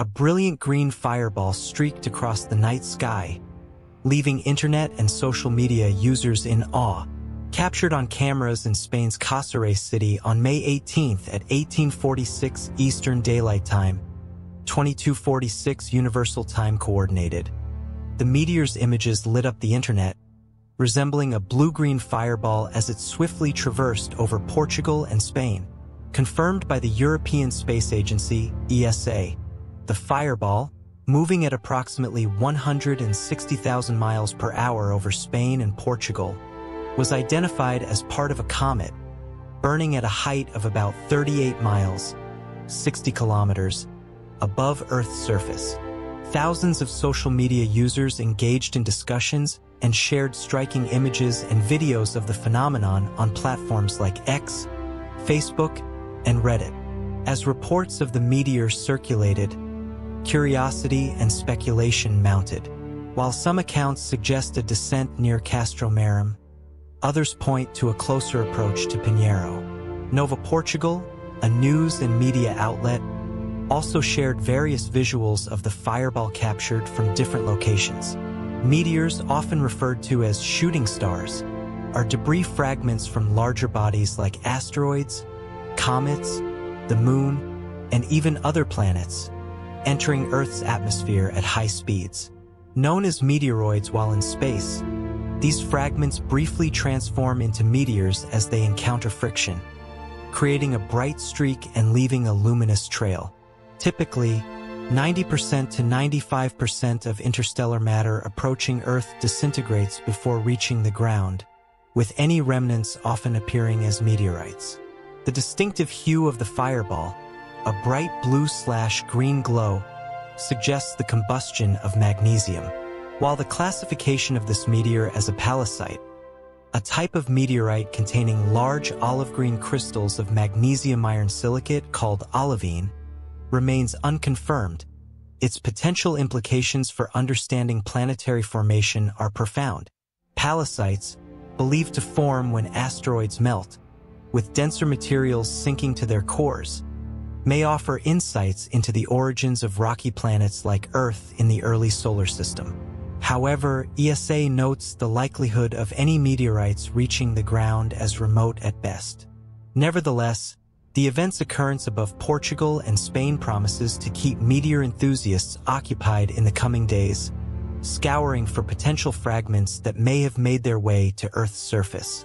a brilliant green fireball streaked across the night sky, leaving internet and social media users in awe. Captured on cameras in Spain's Cáceres city on May 18th at 1846 Eastern Daylight Time, 2246 Universal Time Coordinated. The meteor's images lit up the internet, resembling a blue-green fireball as it swiftly traversed over Portugal and Spain. Confirmed by the European Space Agency, ESA, the fireball, moving at approximately 160,000 miles per hour over Spain and Portugal, was identified as part of a comet, burning at a height of about 38 miles, 60 kilometers, above Earth's surface. Thousands of social media users engaged in discussions and shared striking images and videos of the phenomenon on platforms like X, Facebook, and Reddit. As reports of the meteor circulated, curiosity and speculation mounted. While some accounts suggest a descent near Castro Marim, others point to a closer approach to Pinheiro. Nova Portugal, a news and media outlet, also shared various visuals of the fireball captured from different locations. Meteors, often referred to as shooting stars, are debris fragments from larger bodies like asteroids, comets, the moon, and even other planets, entering Earth's atmosphere at high speeds. Known as meteoroids while in space, these fragments briefly transform into meteors as they encounter friction, creating a bright streak and leaving a luminous trail. Typically, 90% to 95% of interstellar matter approaching Earth disintegrates before reaching the ground, with any remnants often appearing as meteorites. The distinctive hue of the fireball, a bright blue slash green glow, suggests the combustion of magnesium. While the classification of this meteor as a pallasite, a type of meteorite containing large olive green crystals of magnesium iron silicate called olivine, remains unconfirmed, its potential implications for understanding planetary formation are profound. Pallasites, believed to form when asteroids melt, with denser materials sinking to their cores, may offer insights into the origins of rocky planets like Earth in the early solar system. However, ESA notes the likelihood of any meteorites reaching the ground as remote at best. Nevertheless, the event's occurrence above Portugal and Spain promises to keep meteor enthusiasts occupied in the coming days, scouring for potential fragments that may have made their way to Earth's surface.